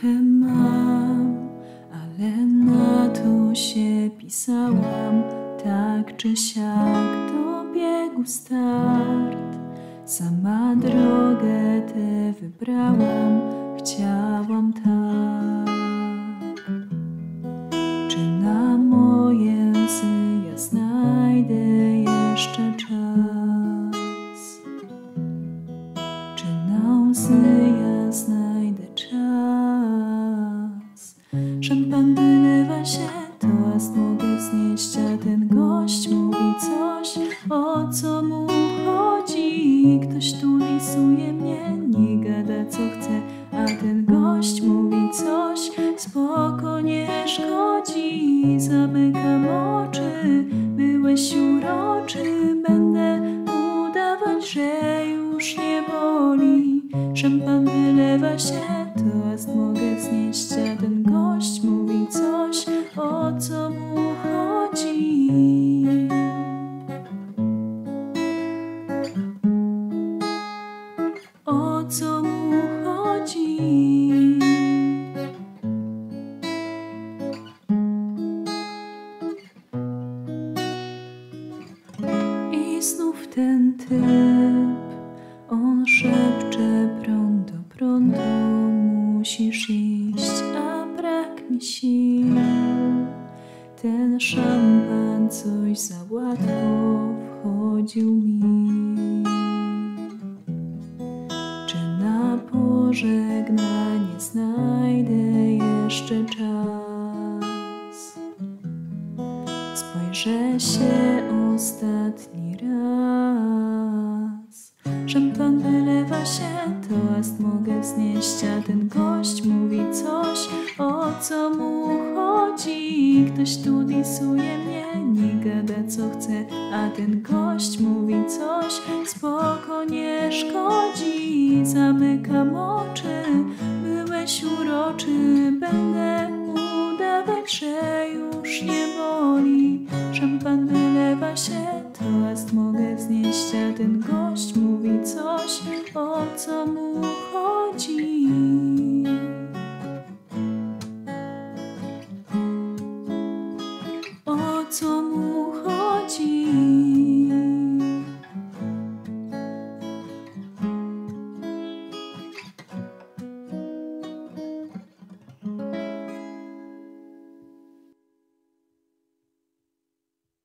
Córkę mam, ale na to się pisałam, tak czy siak biegu start. Sama drogę tę wybrałam, chciałam Szampan wylewa się, toast mogę wznieść, a ten gość mówi coś, o co mu chodzi. Ktoś tu lisuje mnie, nie gada co chce, a ten gość mówi coś, spoko nie szkodzi. Zamykam oczy, byłeś uroczy, będę udawać, że już nie boli. Szampan wylewa się, toast mogę wznieść, a ten gość o co mu chodzi. O co mu chodzi? I znów ten typ, on szepcze pronto, pronto musisz iść, a brak mi sił. Ten szampan coś za łatwo wchodził mi. Czy na pożegnanie znajdę jeszcze czas? Spojrzę się ostatni raz. Szampan wylewa się, toast mogę wznieść, a ten gość mówi coś, o co mu chodzi. Ktoś tu disuje mnie, nie gada co chce, a ten gość mówi coś, spoko nie szkodzi. Zamykam oczy, byłeś uroczy, będę udawać, że już nie boli. Szampan wylewa się, toast mogę wznieść, a ten gość mówi coś, o co mu chodzi. 做梦